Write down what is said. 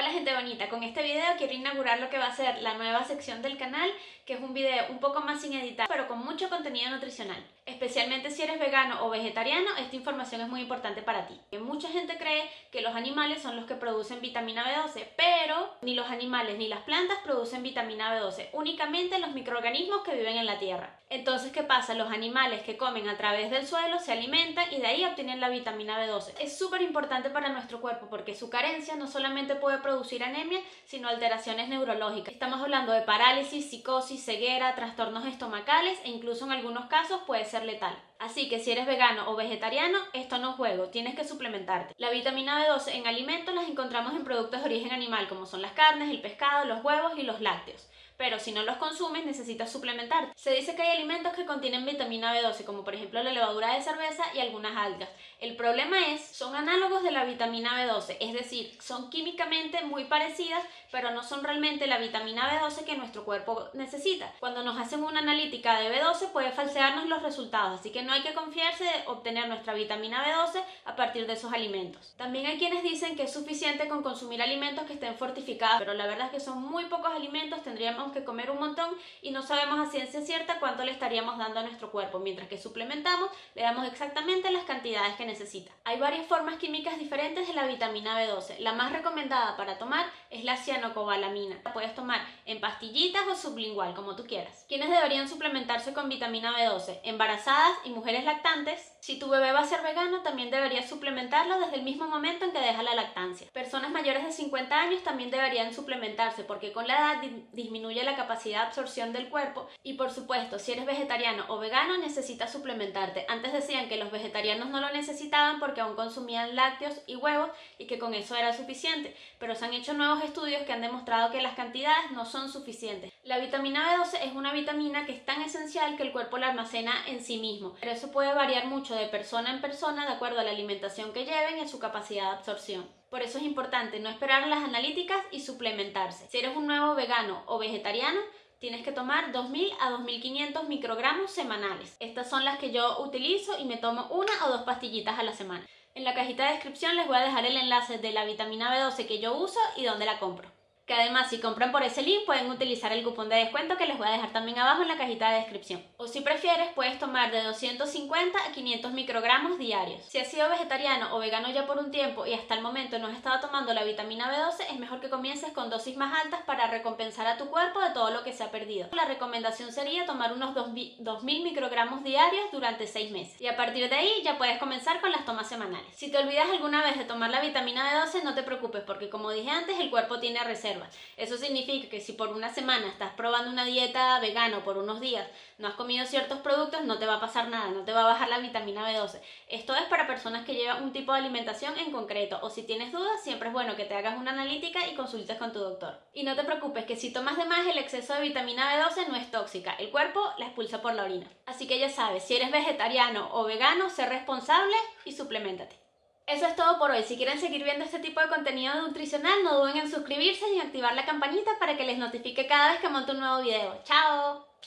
Hola gente bonita, con este video quiero inaugurar lo que va a ser la nueva sección del canal, que es un video un poco más sin editar, pero con mucho contenido nutricional. Especialmente si eres vegano o vegetariano, esta información es muy importante para ti. Mucha gente cree que los animales son los que producen vitamina B12, pero ni los animales ni las plantas producen vitamina B12, únicamente los microorganismos que viven en la tierra. Entonces, ¿qué pasa? Los animales que comen a través del suelo se alimentan y de ahí obtienen la vitamina B12. Es súper importante para nuestro cuerpo porque su carencia no solamente puede producir anemia, sino alteraciones neurológicas. Estamos hablando de parálisis, psicosis, ceguera, trastornos estomacales e incluso en algunos casos puede ser letal. Así que si eres vegano o vegetariano, esto no es juego, tienes que suplementarte. La vitamina B12 en alimentos las encontramos en productos de origen animal como son las carnes, el pescado, los huevos y los lácteos pero si no los consumes necesitas suplementarte. Se dice que hay alimentos que contienen vitamina B12, como por ejemplo la levadura de cerveza y algunas algas. El problema es, son análogos de la vitamina B12, es decir, son químicamente muy parecidas, pero no son realmente la vitamina B12 que nuestro cuerpo necesita. Cuando nos hacen una analítica de B12 puede falsearnos los resultados, así que no hay que confiarse de obtener nuestra vitamina B12 a partir de esos alimentos. También hay quienes dicen que es suficiente con consumir alimentos que estén fortificados, pero la verdad es que son muy pocos alimentos, tendríamos que comer un montón y no sabemos a ciencia cierta cuánto le estaríamos dando a nuestro cuerpo, mientras que suplementamos le damos exactamente las cantidades que necesita. Hay varias formas químicas diferentes de la vitamina B12. La más recomendada para tomar es la cianocobalamina. La puedes tomar en pastillitas o sublingual, como tú quieras. ¿Quiénes deberían suplementarse con vitamina B12? Embarazadas y mujeres lactantes. Si tu bebé va a ser vegano, también deberías suplementarlo desde el mismo momento en que deja la lactancia. Personas mayores de 50 años también deberían suplementarse porque con la edad disminuye la capacidad de absorción del cuerpo y por supuesto, si eres vegetariano o vegano necesitas suplementarte. Antes decían que los vegetarianos no lo necesitaban porque aún consumían lácteos y huevos y que con eso era suficiente, pero se han hecho nuevos estudios que han demostrado que las cantidades no son suficientes. La vitamina B12 es una vitamina que es tan esencial que el cuerpo la almacena en sí mismo, pero eso puede variar mucho de persona en persona de acuerdo a la alimentación que lleven y a su capacidad de absorción. Por eso es importante no esperar las analíticas y suplementarse. Si eres un nuevo vegano o vegetariano, tienes que tomar 2.000 a 2.500 microgramos semanales. Estas son las que yo utilizo y me tomo una o dos pastillitas a la semana. En la cajita de descripción les voy a dejar el enlace de la vitamina B12 que yo uso y dónde la compro que además si compran por ese link pueden utilizar el cupón de descuento que les voy a dejar también abajo en la cajita de descripción. O si prefieres puedes tomar de 250 a 500 microgramos diarios. Si has sido vegetariano o vegano ya por un tiempo y hasta el momento no has estado tomando la vitamina B12 es mejor que comiences con dosis más altas para recompensar a tu cuerpo de todo lo que se ha perdido. La recomendación sería tomar unos 2000 microgramos diarios durante 6 meses y a partir de ahí ya puedes comenzar con las tomas semanales. Si te olvidas alguna vez de tomar la vitamina B12 no te preocupes porque como dije antes el cuerpo tiene eso significa que si por una semana estás probando una dieta vegana o por unos días no has comido ciertos productos, no te va a pasar nada, no te va a bajar la vitamina B12. Esto es para personas que llevan un tipo de alimentación en concreto o si tienes dudas, siempre es bueno que te hagas una analítica y consultes con tu doctor. Y no te preocupes que si tomas de más el exceso de vitamina B12 no es tóxica, el cuerpo la expulsa por la orina. Así que ya sabes, si eres vegetariano o vegano, sé responsable y suplementate. Eso es todo por hoy. Si quieren seguir viendo este tipo de contenido nutricional, no duden en suscribirse y activar la campanita para que les notifique cada vez que monte un nuevo video. ¡Chao!